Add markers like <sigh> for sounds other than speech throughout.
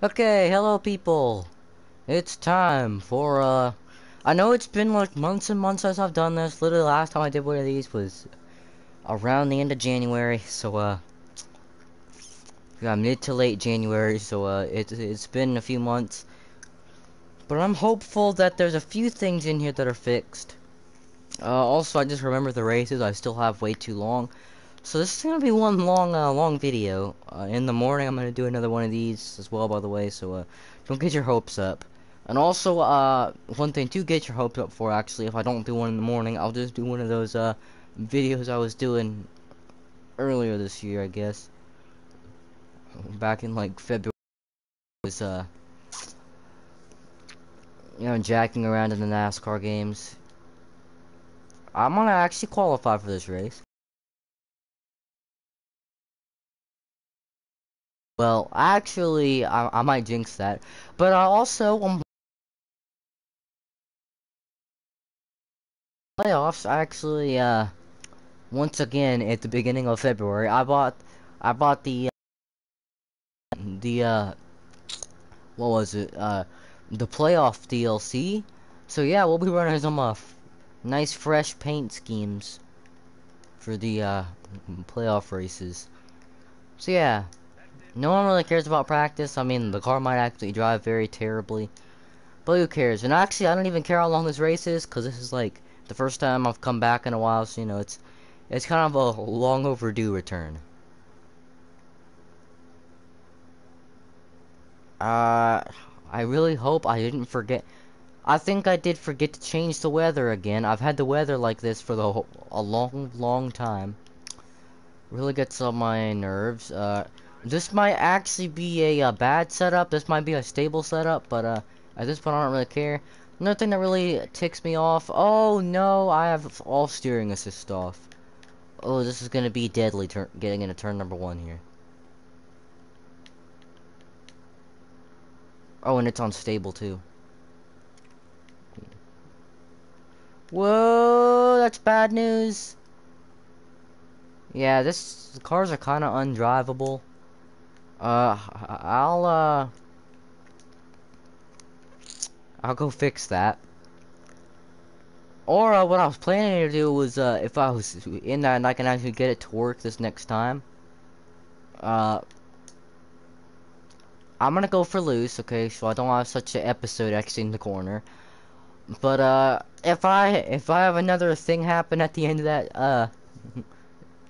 Okay, hello people. It's time for, uh, I know it's been like months and months since I've done this. Literally the last time I did one of these was around the end of January, so, uh, yeah, mid to late January, so, uh, it, it's been a few months. But I'm hopeful that there's a few things in here that are fixed. Uh, also, I just remember the races. I still have way too long. So this is gonna be one long, uh, long video. Uh, in the morning, I'm gonna do another one of these as well, by the way. So uh, don't get your hopes up. And also, uh, one thing to get your hopes up for, actually, if I don't do one in the morning, I'll just do one of those uh, videos I was doing earlier this year, I guess. Back in like February, was uh, you know, jacking around in the NASCAR games. I'm gonna actually qualify for this race. Well, actually, I, I might jinx that, but I also um, playoffs. Actually, uh, once again at the beginning of February, I bought, I bought the, uh, the uh, what was it? Uh, the playoff DLC. So yeah, we'll be running some uh, nice fresh paint schemes for the uh playoff races. So yeah. No one really cares about practice. I mean, the car might actually drive very terribly. But who cares? And actually, I don't even care how long this race is, because this is, like, the first time I've come back in a while, so, you know, it's, it's kind of a long overdue return. Uh, I really hope I didn't forget. I think I did forget to change the weather again. I've had the weather like this for the whole, a long, long time. Really gets on my nerves. Uh, this might actually be a, a, uh, bad setup. This might be a stable setup, but uh, at this point I don't really care. Another thing that really ticks me off. Oh no, I have all steering assist off. Oh, this is gonna be deadly. Getting into turn number one here. Oh, and it's unstable too. Whoa, that's bad news. Yeah, this the cars are kind of undrivable. Uh, I'll, uh... I'll go fix that. Or, uh, what I was planning to do was, uh, if I was in that and I can actually get it to work this next time, uh... I'm gonna go for loose, okay, so I don't have such an episode in the corner. But, uh, if I, if I have another thing happen at the end of that, uh,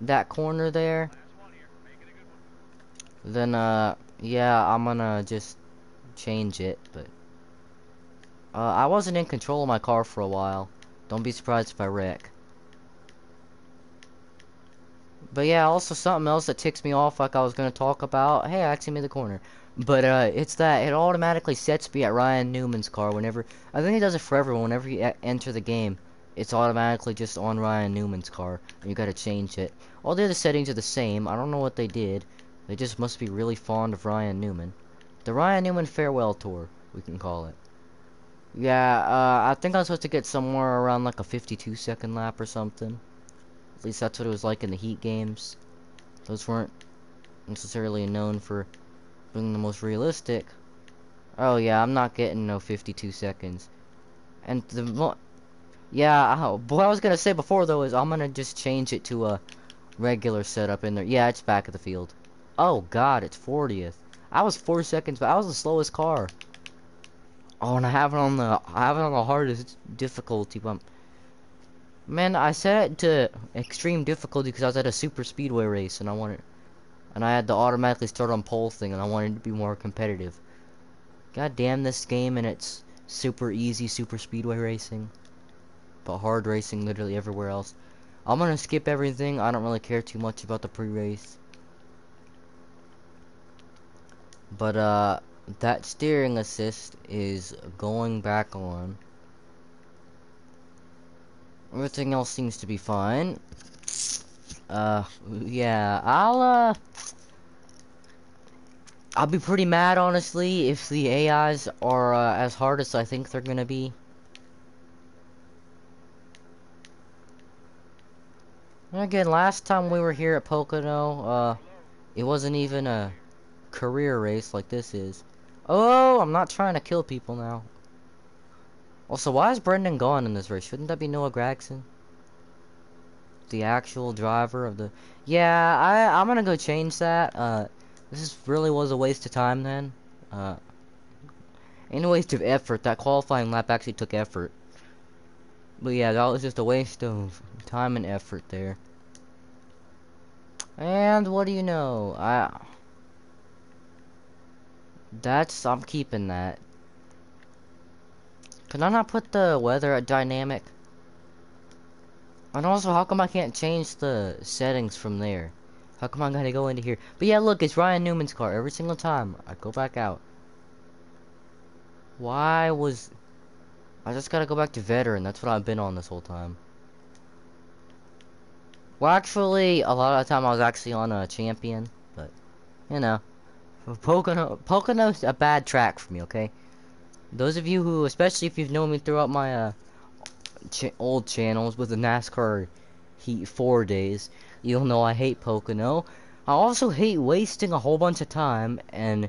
that corner there, then, uh, yeah, I'm gonna just change it, but... Uh, I wasn't in control of my car for a while. Don't be surprised if I wreck. But yeah, also something else that ticks me off like I was gonna talk about. Hey, I actually made the corner. But, uh, it's that it automatically sets me at Ryan Newman's car whenever... I think it does it for everyone. Whenever you enter the game, it's automatically just on Ryan Newman's car. And you gotta change it. All the other settings are the same. I don't know what they did. They just must be really fond of Ryan Newman. The Ryan Newman Farewell Tour, we can call it. Yeah, uh, I think I was supposed to get somewhere around like a 52 second lap or something. At least that's what it was like in the Heat games. Those weren't necessarily known for being the most realistic. Oh yeah, I'm not getting no 52 seconds. And the yeah, oh, what I was gonna say before though is I'm gonna just change it to a regular setup in there. Yeah, it's back of the field. Oh god, it's 40th. I was four seconds, but I was the slowest car. Oh, and I have it on the I have it on the hardest difficulty bump. Man, I set it to extreme difficulty because I was at a super speedway race and I wanted and I had to automatically start on pole thing and I wanted to be more competitive. God damn this game and it's super easy super speedway racing. But hard racing literally everywhere else. I'm gonna skip everything. I don't really care too much about the pre-race. But, uh, that steering assist is going back on. Everything else seems to be fine. Uh, yeah, I'll, uh... I'll be pretty mad, honestly, if the AIs are uh, as hard as I think they're gonna be. Again, last time we were here at Pocono, uh, it wasn't even a career race like this is. Oh, I'm not trying to kill people now. Also, why is Brendan gone in this race? Shouldn't that be Noah Gragson? The actual driver of the... Yeah, I, I'm gonna go change that. Uh, this is, really was a waste of time then. Uh, and a waste of effort. That qualifying lap actually took effort. But yeah, that was just a waste of time and effort there. And what do you know? I... That's... I'm keeping that. Can I not put the weather at dynamic? And also, how come I can't change the settings from there? How come I gotta go into here? But yeah, look, it's Ryan Newman's car every single time. I go back out. Why was... I just gotta go back to veteran. That's what I've been on this whole time. Well, actually, a lot of the time I was actually on a champion. But, you know. Pocono, Pocono's a bad track for me, okay? Those of you who, especially if you've known me throughout my uh, ch old channels with the NASCAR Heat 4 days, you'll know I hate Pocono. I also hate wasting a whole bunch of time, and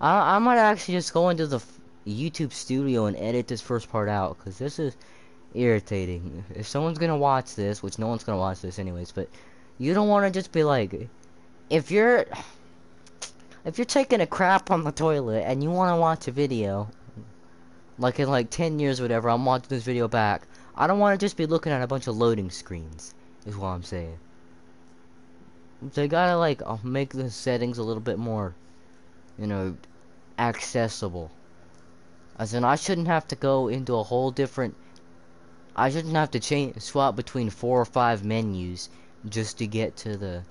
I, I might actually just go into the YouTube studio and edit this first part out, because this is irritating. If someone's gonna watch this, which no one's gonna watch this anyways, but you don't want to just be like, if you're, if you're taking a crap on the toilet and you want to watch a video, like in like 10 years or whatever, I'm watching this video back. I don't want to just be looking at a bunch of loading screens, is what I'm saying. They gotta like uh, make the settings a little bit more, you know, accessible. As in, I shouldn't have to go into a whole different. I shouldn't have to change swap between four or five menus just to get to the.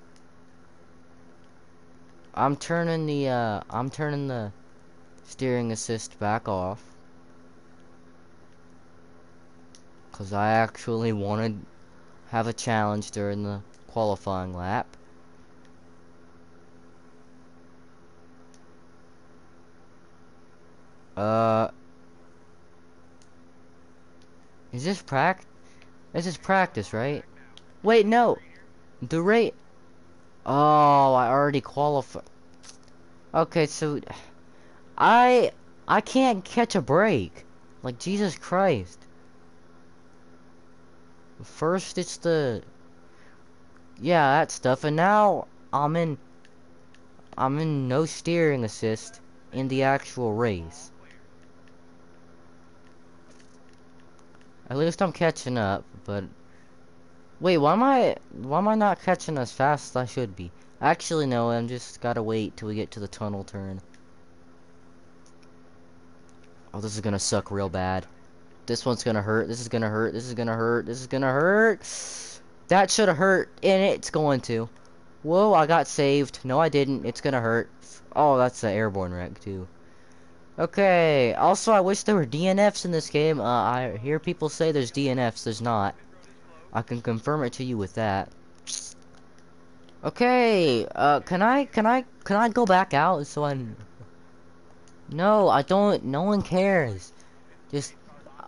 I'm turning the uh, I'm turning the steering assist back off. Because I actually wanted to have a challenge during the qualifying lap. Uh... Is this prac? This is practice, right? Wait, no! The rate... Oh, I already qualified. Okay, so... I... I can't catch a break. Like, Jesus Christ. First, it's the... Yeah, that stuff. And now, I'm in... I'm in no steering assist in the actual race. At least I'm catching up, but... Wait, why am I... Why am I not catching as fast as I should be? Actually, no, I'm just gotta wait till we get to the tunnel turn. Oh, this is gonna suck real bad. This one's gonna hurt. This is gonna hurt. This is gonna hurt. This is gonna hurt. That should have hurt, and it's going to. Whoa, I got saved. No, I didn't. It's gonna hurt. Oh, that's an airborne wreck, too. Okay, also, I wish there were DNFs in this game. Uh, I hear people say there's DNFs. There's not. I can confirm it to you with that. Okay, uh, can I, can I, can I go back out so I... No, I don't, no one cares. Just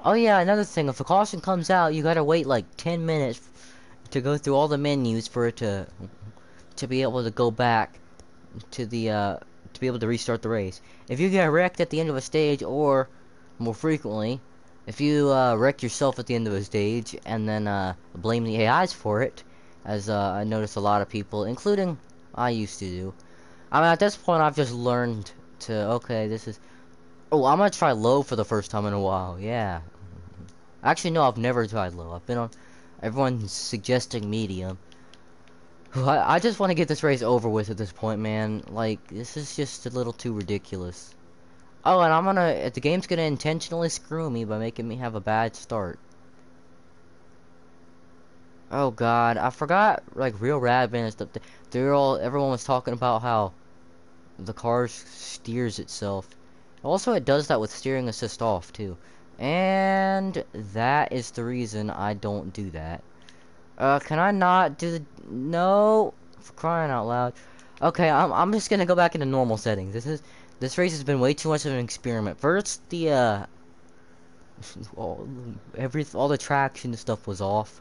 Oh yeah, another thing, if a caution comes out, you gotta wait like 10 minutes to go through all the menus for it to to be able to go back to the uh, to be able to restart the race. If you get wrecked at the end of a stage, or more frequently, if you uh, wreck yourself at the end of a stage and then uh, blame the AIs for it, as uh, I noticed a lot of people, including I used to do. I mean, at this point, I've just learned to okay, this is. Oh, I'm gonna try low for the first time in a while. Yeah, Actually, no, I've never tried low. I've been on... Everyone's suggesting medium. <sighs> I, I just want to get this race over with at this point, man. Like, this is just a little too ridiculous. Oh, and I'm gonna... The game's gonna intentionally screw me by making me have a bad start. Oh god, I forgot, like, Real Radman and stuff. They're all... Everyone was talking about how the car steers itself. Also, it does that with steering assist off, too. And that is the reason I don't do that. Uh, can I not do the... No! For crying out loud. Okay, I'm, I'm just gonna go back into normal settings. This is... This race has been way too much of an experiment. First, the, uh... <laughs> all, every, all the traction stuff was off.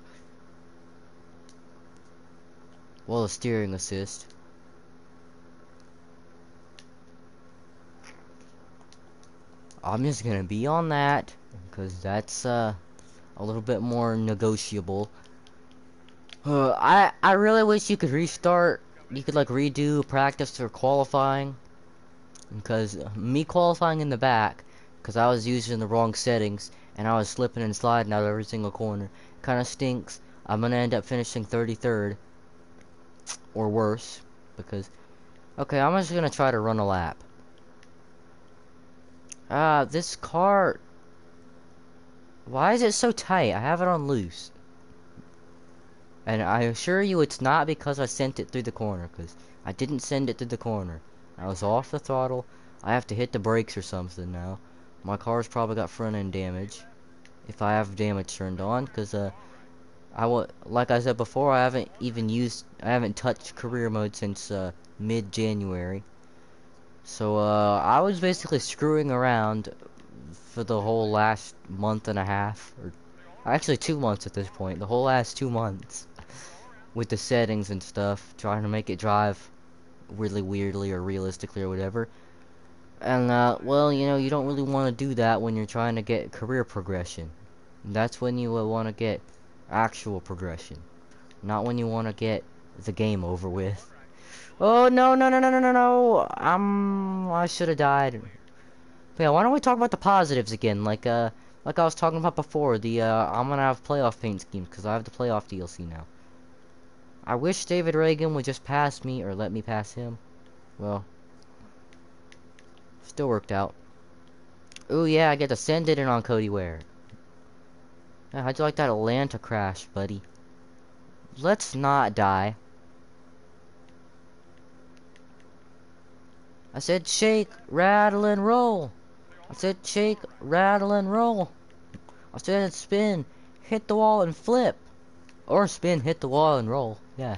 Well, the steering assist. I'm just gonna be on that because that's uh, a little bit more negotiable. Uh, I I really wish you could restart. You could like redo practice or qualifying. Because me qualifying in the back, because I was using the wrong settings and I was slipping and sliding out of every single corner, kind of stinks. I'm gonna end up finishing 33rd or worse because okay, I'm just gonna try to run a lap. Ah, uh, this car. Why is it so tight? I have it on loose. And I assure you it's not because I sent it through the corner, because I didn't send it through the corner. I was off the throttle. I have to hit the brakes or something now. My car's probably got front end damage. If I have damage turned on, because, uh, I w like I said before, I haven't even used, I haven't touched career mode since, uh, mid-January. So, uh, I was basically screwing around for the whole last month and a half, or actually two months at this point, the whole last two months <laughs> with the settings and stuff, trying to make it drive really weirdly or realistically or whatever. And, uh, well, you know, you don't really want to do that when you're trying to get career progression. That's when you uh, want to get actual progression. Not when you want to get the game over with. Oh, no, no, no, no, no, no, no. I'm, I should have died. But yeah, why don't we talk about the positives again? Like, uh, like I was talking about before, the, uh, I'm gonna have playoff paint schemes, because I have the playoff DLC now. I wish David Ragan would just pass me, or let me pass him. Well, still worked out. Oh yeah, I get to send it in on Cody Ware. how'd you like that Atlanta crash, buddy? Let's not die. I said shake, rattle, and roll. I said shake, rattle, and roll. I said spin, hit the wall, and flip. Or spin, hit the wall, and roll. Yeah.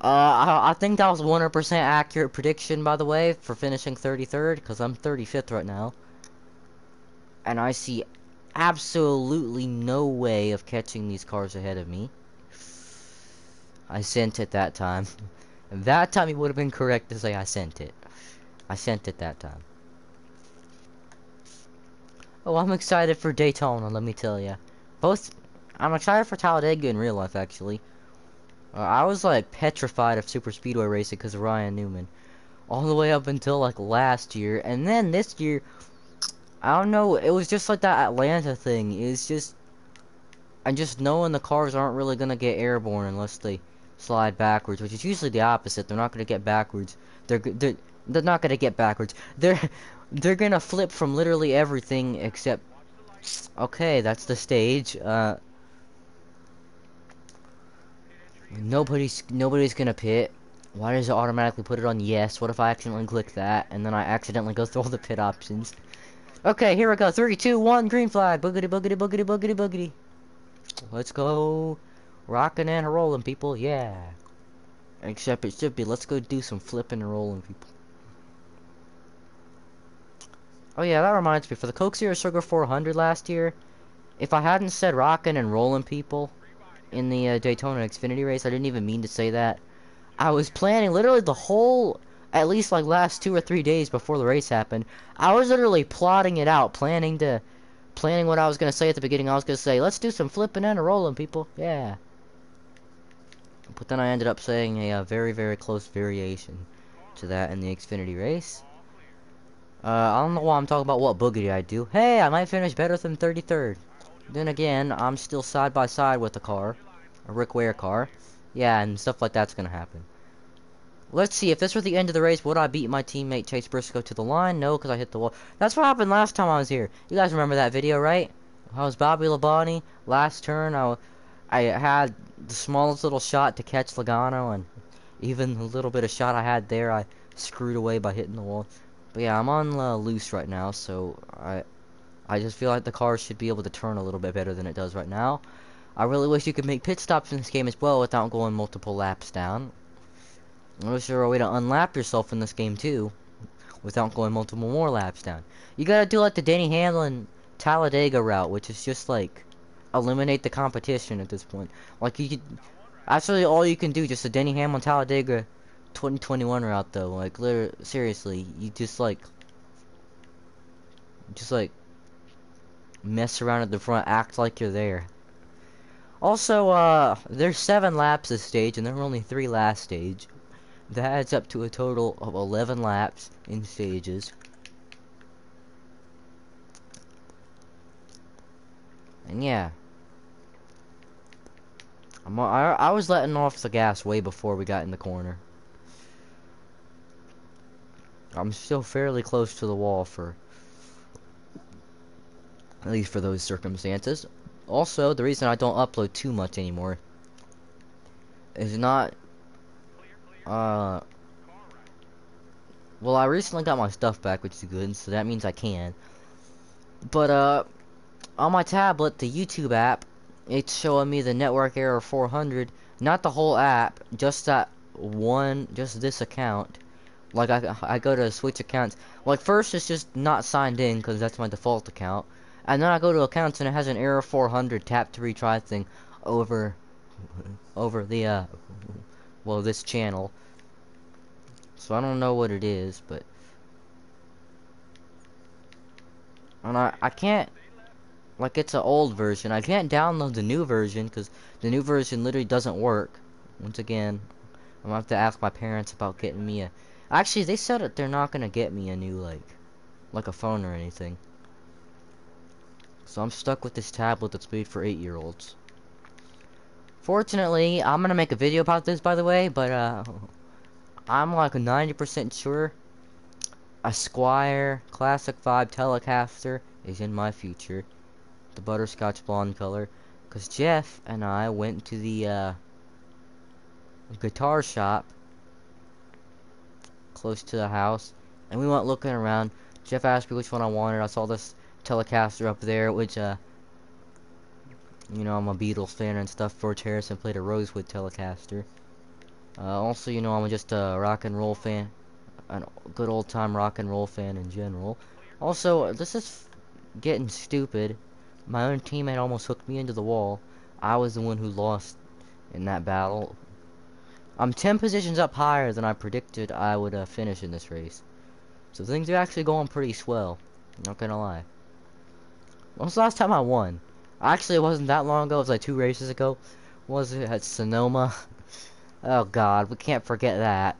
Uh, I, I think that was 100% accurate prediction, by the way, for finishing 33rd, because I'm 35th right now. And I see absolutely no way of catching these cars ahead of me. I sent it that time. And <laughs> that time it would have been correct to say I sent it. I sent it that time. Oh, I'm excited for Daytona, let me tell you. Both, I'm excited for Talladega in real life, actually. Uh, I was like petrified of super speedway racing because of Ryan Newman, all the way up until like last year, and then this year, I don't know. It was just like that Atlanta thing. It's just, and just knowing the cars aren't really gonna get airborne unless they slide backwards, which is usually the opposite. They're not gonna get backwards. They're they're they're not gonna get backwards. They're <laughs> they're gonna flip from literally everything except. Okay, that's the stage. Uh, Nobody's nobody's gonna pit. Why does it automatically put it on yes? What if I accidentally click that and then I accidentally go through all the pit options? Okay, here we go. Three, two, one, green flag. Boogity, boogity, boogity, boogity, boogity. Let's go. Rocking and rolling, people. Yeah. Except it should be. Let's go do some flipping and rolling, people. Oh yeah, that reminds me. For the Coke Zero Sugar 400 last year, if I hadn't said rocking and rolling, people, in the uh, Daytona Xfinity race. I didn't even mean to say that. I was planning literally the whole, at least like last two or three days before the race happened. I was literally plotting it out, planning to, planning what I was gonna say at the beginning. I was gonna say, let's do some flipping and a rolling, people. Yeah. But then I ended up saying a, a very, very close variation to that in the Xfinity race. Uh, I don't know why I'm talking about what boogity I do. Hey, I might finish better than 33rd. Then again, I'm still side by side with the car. A Rick Ware car. Yeah, and stuff like that's gonna happen. Let's see, if this were the end of the race, would I beat my teammate Chase Briscoe to the line? No, because I hit the wall. That's what happened last time I was here. You guys remember that video, right? I was Bobby Labonte. Last turn, I, I had the smallest little shot to catch Logano, and even the little bit of shot I had there, I screwed away by hitting the wall. But yeah, I'm on uh, loose right now, so I I just feel like the car should be able to turn a little bit better than it does right now. I really wish you could make pit stops in this game as well without going multiple laps down. I wish there were a way to unlap yourself in this game too, without going multiple more laps down. You gotta do like the Denny Hamlin Talladega route, which is just like eliminate the competition at this point. Like you could, actually all you can do just the Denny Hamlin Talladega 2021 route though. Like literally, seriously, you just like Just like mess around at the front, act like you're there. Also, uh, there's seven laps this stage, and there were only three last stage. That adds up to a total of 11 laps in stages. And yeah. I'm, I, I was letting off the gas way before we got in the corner. I'm still fairly close to the wall for at least for those circumstances. Also, the reason I don't upload too much anymore is not uh well I recently got my stuff back which is good so that means I can. But uh on my tablet the YouTube app it's showing me the network error 400 not the whole app just that one just this account. Like I, I go to switch accounts. Like first it's just not signed in because that's my default account and then I go to accounts and it has an error 400 tap to retry thing over over the uh well this channel. So I don't know what it is but and I, I can't like it's an old version. I can't download the new version because the new version literally doesn't work. Once again I'm gonna have to ask my parents about getting me a actually they said that they're not gonna get me a new like like a phone or anything so I'm stuck with this tablet that's made for 8 year olds Fortunately, I'm gonna make a video about this, by the way, but, uh, I'm like 90% sure a Squier Classic 5 Telecaster is in my future. The butterscotch blonde color. Because Jeff and I went to the, uh, guitar shop close to the house, and we went looking around. Jeff asked me which one I wanted. I saw this Telecaster up there, which, uh, you know, I'm a Beatles fan and stuff. George Harrison played a Rosewood Telecaster. Uh, also, you know, I'm just a rock and roll fan. A good old time rock and roll fan in general. Also, this is getting stupid. My own teammate almost hooked me into the wall. I was the one who lost in that battle. I'm 10 positions up higher than I predicted I would uh, finish in this race. So things are actually going pretty swell. Not gonna lie. When was the last time I won? Actually, it wasn't that long ago. It was like two races ago. Was it at Sonoma? <laughs> oh God, we can't forget that.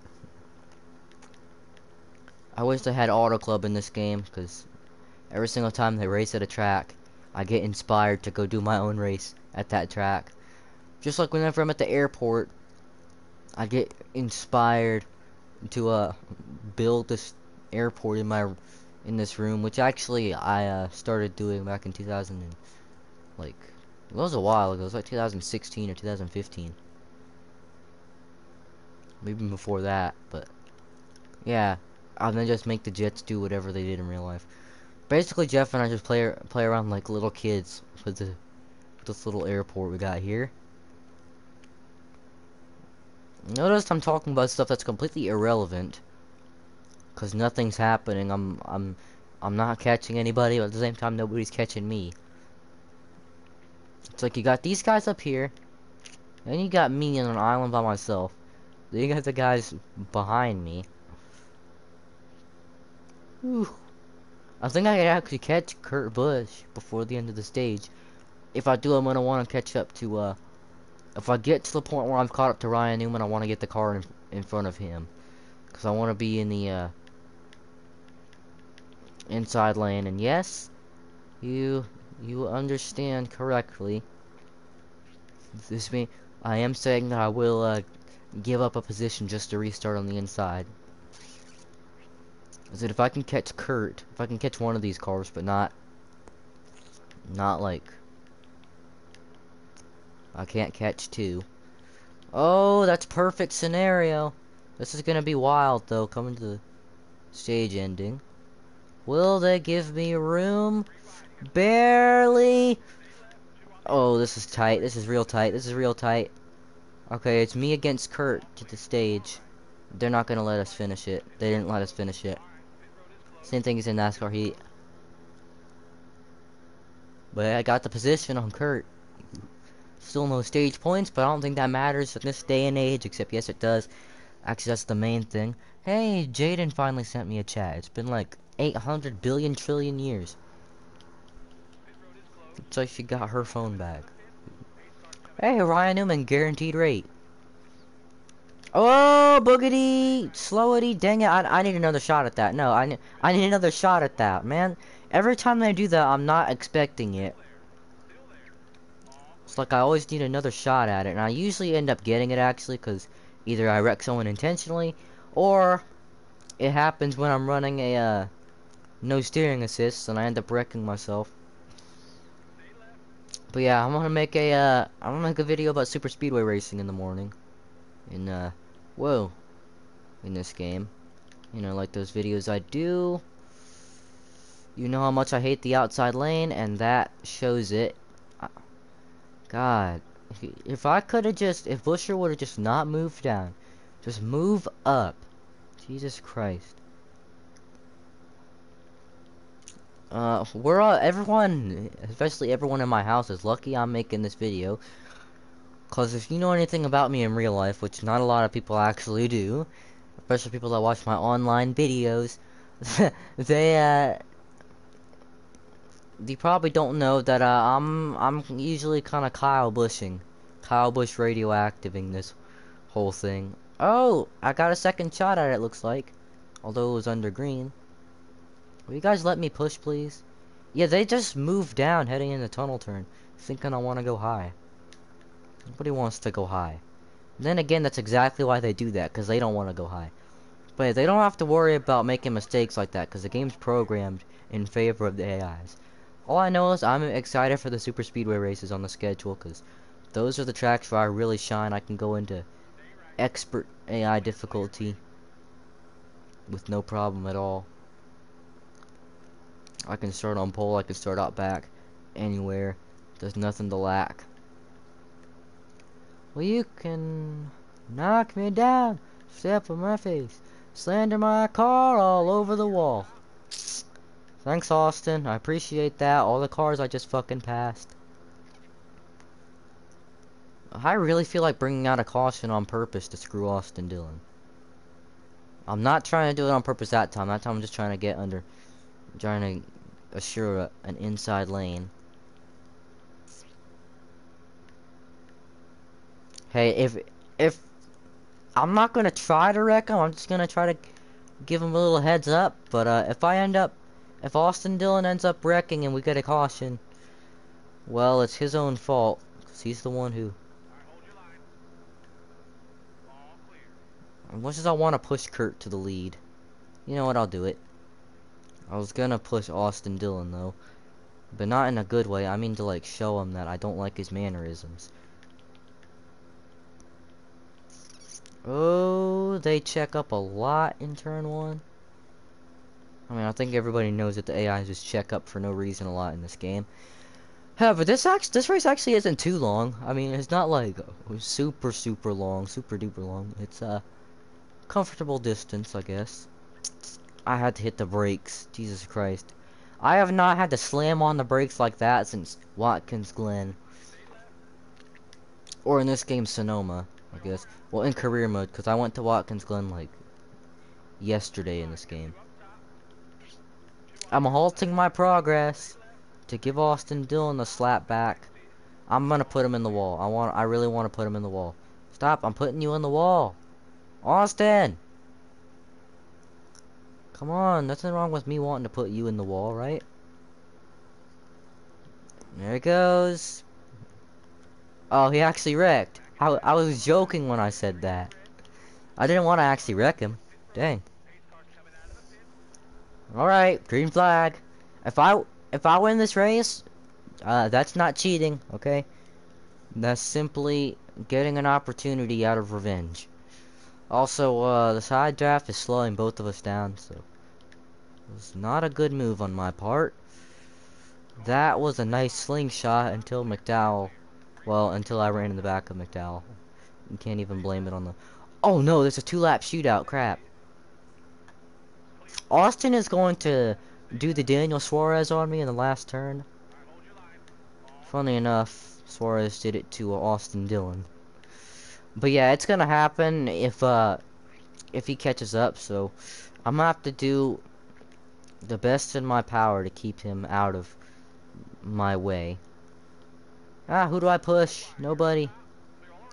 I wish they had Auto Club in this game because every single time they race at a track, I get inspired to go do my own race at that track. Just like whenever I'm at the airport, I get inspired to uh build this airport in my in this room, which actually I uh, started doing back in 2000. And, like it was a while ago. It was like 2016 or 2015. Maybe before that, but yeah. And then just make the Jets do whatever they did in real life. Basically, Jeff and I just play play around like little kids with the this little airport we got here. Notice I'm talking about stuff that's completely irrelevant, cause nothing's happening. I'm I'm I'm not catching anybody, but at the same time, nobody's catching me. It's like you got these guys up here, and you got me on an island by myself. Then you got the guys behind me. Whew. I think I could actually catch Kurt Busch before the end of the stage. If I do, I'm gonna want to catch up to, uh, if I get to the point where I'm caught up to Ryan Newman, I want to get the car in, in front of him. Because I want to be in the, uh, inside lane. And yes, you you understand correctly. This mean I am saying that I will uh, give up a position just to restart on the inside. Is that if I can catch Kurt, if I can catch one of these cars, but not, not like, I can't catch two. Oh, that's perfect scenario. This is gonna be wild though, coming to the stage ending. Will they give me room? Barely. Oh, this is tight. This is real tight. This is real tight. Okay, it's me against Kurt to the stage. They're not gonna let us finish it. They didn't let us finish it. Same thing as in NASCAR Heat. But I got the position on Kurt. Still no stage points, but I don't think that matters in this day and age, except yes it does. Actually, that's the main thing. Hey, Jaden finally sent me a chat. It's been like 800 billion trillion years. Looks like she got her phone back. Hey, Ryan Newman, guaranteed rate. Oh, boogity, slowity, dang it! I, I need another shot at that. No, I I need another shot at that, man. Every time I do that, I'm not expecting it. It's like I always need another shot at it, and I usually end up getting it actually, because either I wreck someone intentionally, or it happens when I'm running a uh, no steering assist, and I end up wrecking myself. But yeah, I'm gonna make a uh, I'm gonna make a video about super speedway racing in the morning. In uh, whoa, in this game, you know, like those videos I do. You know how much I hate the outside lane, and that shows it. God, if, if I could have just, if Busher would have just not moved down, just move up. Jesus Christ. Uh, we're all, everyone, especially everyone in my house is lucky I'm making this video. Cause if you know anything about me in real life, which not a lot of people actually do, especially people that watch my online videos, <laughs> they, uh, they probably don't know that, uh, I'm, I'm usually kind of Kyle Bushing. Kyle Busch radioactiving this whole thing. Oh, I got a second shot at it, looks like. Although it was under green. Will you guys let me push, please? Yeah, they just moved down heading in the tunnel turn, thinking I want to go high. Nobody wants to go high. Then again, that's exactly why they do that, because they don't want to go high. But they don't have to worry about making mistakes like that, because the game's programmed in favor of the AIs. All I know is I'm excited for the super speedway races on the schedule, because those are the tracks where I really shine. I can go into expert AI difficulty with no problem at all. I can start on pole, I can start out back, anywhere. There's nothing to lack. Well, you can knock me down, step on my face, slander my car all over the wall. Thanks, Austin. I appreciate that. All the cars I just fucking passed. I really feel like bringing out a caution on purpose to screw Austin Dillon. I'm not trying to do it on purpose that time. That time I'm just trying to get under, trying to assure an inside lane. Hey, if if I'm not gonna try to wreck him, I'm just gonna try to give him a little heads up. But uh, if I end up, if Austin Dillon ends up wrecking and we get a caution, well, it's his own fault. Cause he's the one who. As much as I want to push Kurt to the lead, you know what? I'll do it. I was gonna push Austin Dillon though. But not in a good way. I mean to like show him that I don't like his mannerisms. Oh, they check up a lot in turn one. I mean, I think everybody knows that the AI just check up for no reason a lot in this game. However, this actually, this race actually isn't too long. I mean, it's not like super, super long, super duper long. It's a comfortable distance, I guess. I had to hit the brakes. Jesus Christ. I have not had to slam on the brakes like that since Watkins Glen. Or in this game, Sonoma, I guess. Well, in career mode, because I went to Watkins Glen, like, yesterday in this game. I'm halting my progress to give Austin Dillon the slap back. I'm gonna put him in the wall. I want. I really want to put him in the wall. Stop! I'm putting you in the wall. Austin! Come on, nothing wrong with me wanting to put you in the wall, right? There it goes. Oh, he actually wrecked. I, I was joking when I said that. I didn't want to actually wreck him. Dang. Alright, green flag. If I if I win this race, uh, that's not cheating, okay? That's simply getting an opportunity out of revenge. Also, uh, the side draft is slowing both of us down, so... It was not a good move on my part. That was a nice slingshot until McDowell... Well, until I ran in the back of McDowell. You can't even blame it on the... Oh no, there's a two-lap shootout, crap. Austin is going to do the Daniel Suarez on me in the last turn. Funny enough, Suarez did it to Austin Dillon. But yeah, it's gonna happen if uh if he catches up. So I'm gonna have to do the best in my power to keep him out of my way. Ah, who do I push? Nobody.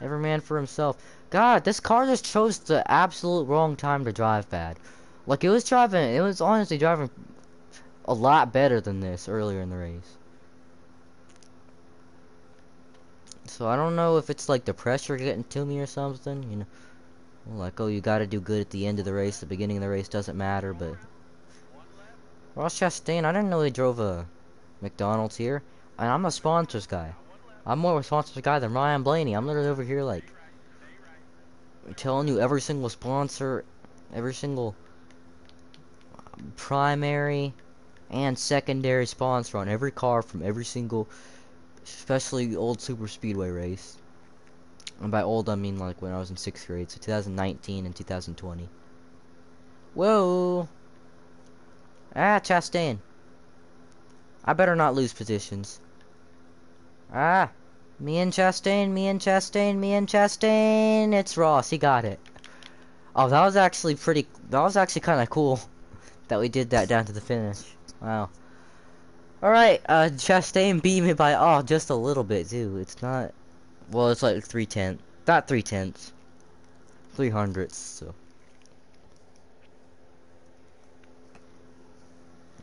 Every man for himself. God, this car just chose the absolute wrong time to drive bad. Like, it was driving, it was honestly driving a lot better than this earlier in the race. So I don't know if it's like the pressure getting to me or something, you know. Like, oh, you gotta do good at the end of the race, the beginning of the race doesn't matter, but... Ross Chastain, I didn't know they drove a McDonald's here. And I'm a sponsors guy. I'm more of a sponsors guy than Ryan Blaney. I'm literally over here, like, telling you every single sponsor, every single primary and secondary sponsor on every car from every single, especially the old super speedway race. And by old, I mean like when I was in sixth grade, so 2019 and 2020. Whoa! Ah, Chastain. I better not lose positions. Ah! Me and Chastain, me and Chastain, me and Chastain. It's Ross, he got it. Oh, that was actually pretty, that was actually kind of cool <laughs> that we did that down to the finish. Wow. Alright, uh, Chastain beat me by, oh, just a little bit, too. It's not, well, it's like three tenths. Not three tenths. Three hundredths, so.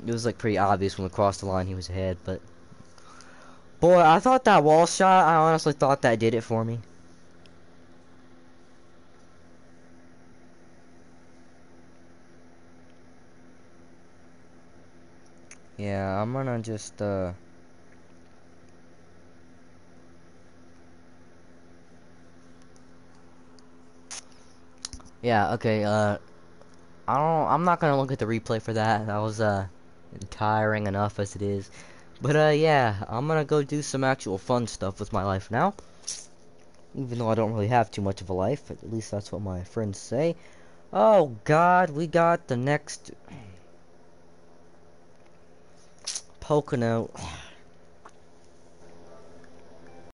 It was like pretty obvious when we crossed the line he was ahead, but boy, I thought that wall shot, I honestly thought that did it for me. Yeah, I'm gonna just uh Yeah, okay, uh, I don't, I'm not gonna look at the replay for that, that was, uh, tiring enough as it is. But, uh, yeah, I'm gonna go do some actual fun stuff with my life now. Even though I don't really have too much of a life, at least that's what my friends say. Oh, God, we got the next... Pocono.